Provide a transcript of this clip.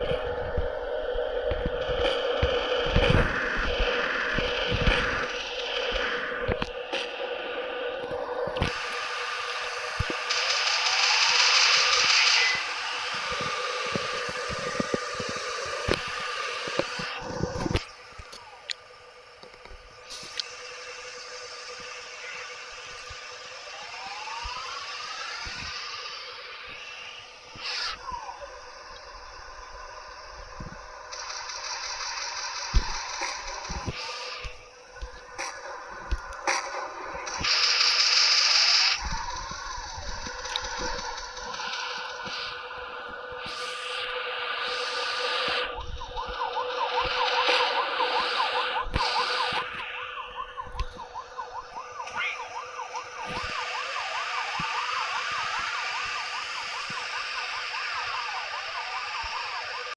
you you